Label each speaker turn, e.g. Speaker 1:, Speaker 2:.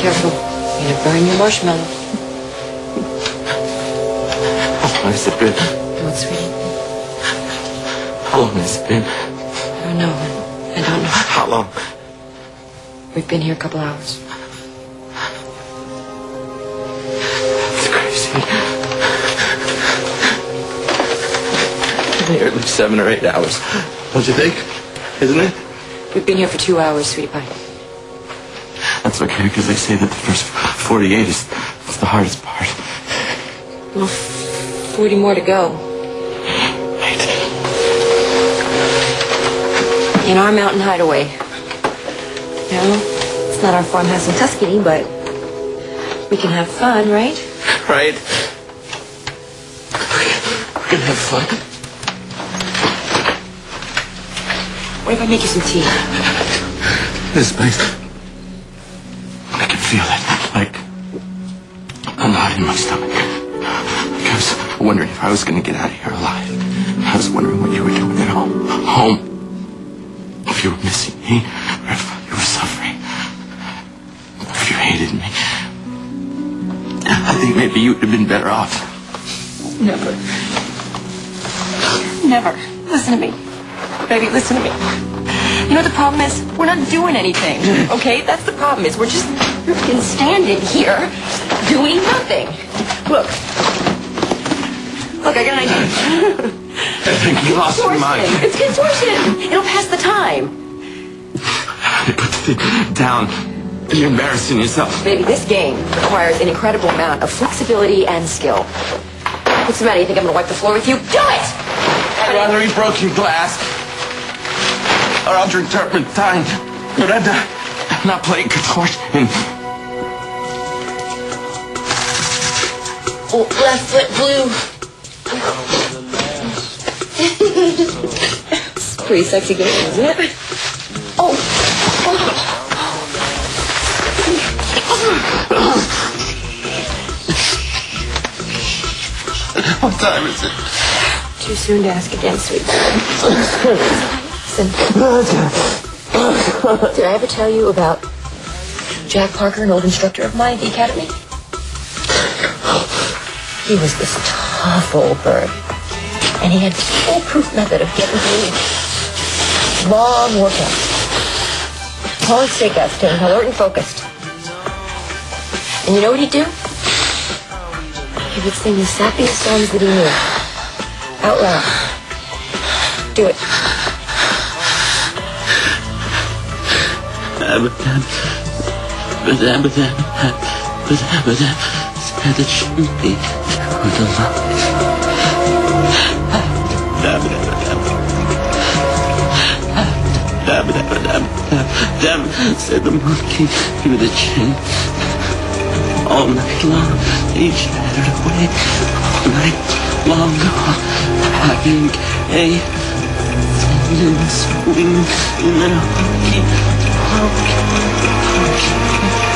Speaker 1: careful. You're gonna burn your marshmallow.
Speaker 2: How long has it been?
Speaker 1: What, sweetie?
Speaker 2: How long has it been?
Speaker 1: I don't know. I don't know.
Speaker 2: How long?
Speaker 1: We've been here a couple hours.
Speaker 2: It's crazy. I've been here at least seven or eight hours. Don't you think? Isn't it?
Speaker 1: We've been here for two hours, sweetie pie.
Speaker 2: That's okay because they say that the first 48 is, the hardest part.
Speaker 1: Well, 40 more to go.
Speaker 2: Wait.
Speaker 1: In our mountain hideaway. You know, it's not our farmhouse in Tuscany, but we can have fun, right?
Speaker 2: Right? We're gonna have fun.
Speaker 1: What if I make you some tea?
Speaker 2: This place. A knot in my stomach. I was wondering if I was gonna get out of here alive. I was wondering what you were doing at home. Home. If you were missing me, or if you were suffering. If you hated me. I think maybe you would have been better off.
Speaker 1: Never. Never. Listen to me. Baby, listen to me. You know what the problem is? We're not doing anything. Mm. Okay? That's the problem is we're just freaking standing here doing nothing. Look. Look, I got an idea.
Speaker 2: I think you lost your mind.
Speaker 1: It's contortion. It'll pass the time.
Speaker 2: Put the thing down. You're embarrassing yourself.
Speaker 1: Baby, this game requires an incredible amount of flexibility and skill. What's the matter? You think I'm gonna wipe the floor with you? Do it!
Speaker 2: I'd rather eat broken glass. Or I'll drink turpentine. But uh, not, I'm not playing contortion.
Speaker 1: Oh, left foot blue. it's pretty sexy game, isn't it? Oh.
Speaker 2: What time is it?
Speaker 1: Too soon to ask again, sweetheart. Listen. Did I ever tell you about Jack Parker, an old instructor of mine at the academy? He was this tough old bird. And he had this foolproof method of getting through long workouts. Long stakeouts, staying alert and focused. And you know what he'd do? He would sing the sappiest songs that he knew. Out loud. Do it.
Speaker 2: Said it shouldn't be good. Said the monkey with a chin. All night long, he chattered away. All night long, having a tendon swing in a honky, honky, honky.